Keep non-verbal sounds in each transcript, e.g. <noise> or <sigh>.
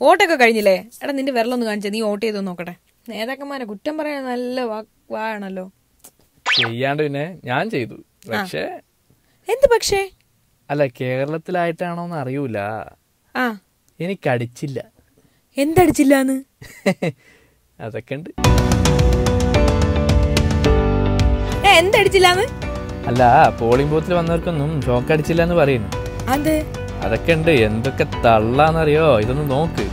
വോട്ടൊക്കെ കഴിഞ്ഞില്ലേ? എടാ നിന്റെ വിരലൊന്ന് കാണിച്ചേ. നീ വോട്ട് ചെയ്തോ നോക്കട്ടെ. നേതാക്കന്മാരെ കുറ്റം പറയാൻ നല്ല വാണല്ലോ ചെയ്യാണ്ട് പിന്നെ ഞാൻ ചെയ്തു. പക്ഷേ എന്ത് പക്ഷേ? അല്ല കേരളത്തിലായിട്ടാണോന്ന് അറിയൂല. ആ. എനിക്കടിച്ചില്ല. എന്തടിച്ചില്ലാന്ന്? <laughs> അതൊക്കെ ഉണ്ട് എന്തടിച്ചില്ലാന്ന്? അല്ല പോളിംഗ് ബൂത്തിൽ വന്നവർക്കൊന്നും ഷോക്ക് അടിച്ചില്ല എന്ന് പറയുന്നു. അത്? അതൊക്കെ ഉണ്ട്. എന്തൊക്കെ തള്ളാന്നറിയോ? ഇതൊന്ന് നോക്ക്.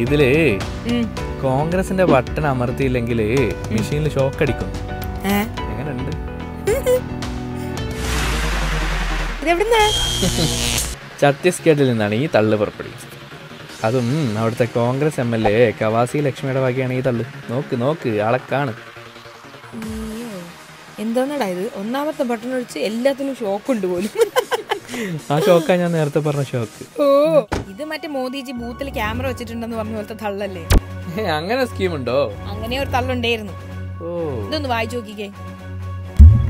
ഇതിൽ കോൺഗ്രസിന്റെ ബട്ടൺ അമർത്തിയില്ലെങ്കിൽ മെഷീനിൽ ഷോക്ക് അടിക്കും? എങ്ങനെയുണ്ട്? ഛത്തീസ്ഗഡിൽ നിന്നാണ് ഈ തള്ളു പുറപ്പെടുവിച്ചത് അതും അവിടുത്തെ Congress M L A Kawasi ലക്ഷ്മിയുടെ വകയാണ് ഈ തള്ളു. നോക്ക് നോക്ക്. ആളെ കാണ്. അയ്യോ. ഇത്? ഒന്നാമത്തെ ബട്ടൺ ഒഴിച്ച് എല്ലാത്തിനും ഷോക്ക് ഉണ്ട് പോലും. ആ ഷോക്കാ ഞാൻ നേരത്തെ പറഞ്ഞ ഷോക്ക്. ഓ. ഇത് മറ്റേ മോദിജി ബൂത്തിൽ ക്യാമറ വെച്ചിട്ടുണ്ടെന്ന് പറഞ്ഞ പോലത്തെ തള്ളല്ലേ? അങ്ങനെ സ്കീം ഉണ്ടോ അങ്ങനെ ഒരു തള്ളുണ്ടായിരുന്നു. ഓ. ഇതൊന്ന് വായിച്ചു നോക്കിക്കേ.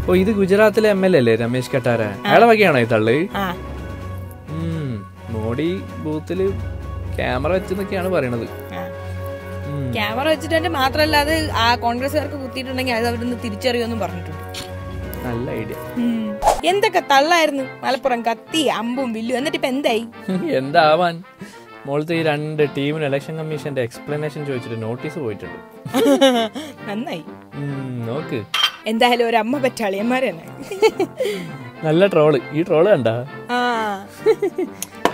ഓ ഇത് ഗുജറാത്തിലെ എം എൽ എ അല്ലേ രമേശ് കട്ടാര അയാളെ വകയാണോ ഈ തള്ളു? ആ. മോഡി ബൂത്തിൽ ക്യാമറ വെച്ചെന്നൊക്കെയാണ് പറയണത്. ക്യാമറ വെച്ചിട്ട് മാത്രല്ല അത് ആ കോൺഗ്രസ്സുകാർക്ക് കുത്തിയിട്ടുണ്ടെങ്കിൽ അത് അവിടുന്ന് തിരിച്ചറിയുമെന്നും പറഞ്ഞിട്ടുണ്ട്. നല്ല ഐഡിയ എന്തൊക്കെ തള്ളായിരുന്നു? മലപ്പുറം കത്തി അമ്പും വില്ലു എന്നിട്ട് ഇപ്പൊ എന്തായി? <laughs> എന്താവാൻ? മോളത്തെ ഈ രണ്ട് ടീമിന് ഇലക്ഷൻ കമ്മീഷന്റെ എക്സ്പ്ലനേഷൻ ചോദിച്ചിട്ട് നോട്ടീസ് പോയിട്ടുണ്ട്. <laughs> നന്നായി. നോക്ക്. എന്തായാലും ഒരു അമ്മ പറ്റാളിയന്മാർ തന്നെ <laughs> നല്ല ട്രോൾ ഈ ട്രോൾ കണ്ട?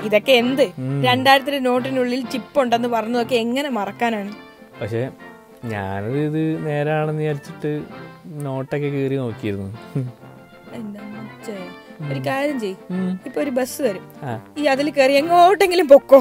ഇതൊക്കെ എന്ത്? രണ്ടായിരത്തിന്റെ നോട്ടിനുള്ളിൽ ചിപ്പ് ഉണ്ടെന്ന് പറഞ്ഞതൊക്കെ എങ്ങനെ മറക്കാനാണ്? പക്ഷേ ഞാനത് ഇത് നേരാണെന്ന് വിചാരിച്ചിട്ട് നോട്ടൊക്കെ കീറി നോക്കിയിരുന്നു. ഒരു കാര്യം ചെയ് ഇപ്പൊ ഒരു ബസ് വരും. ഈ അതിൽ കയറി എങ്ങോട്ടെങ്കിലും പൊക്കോ.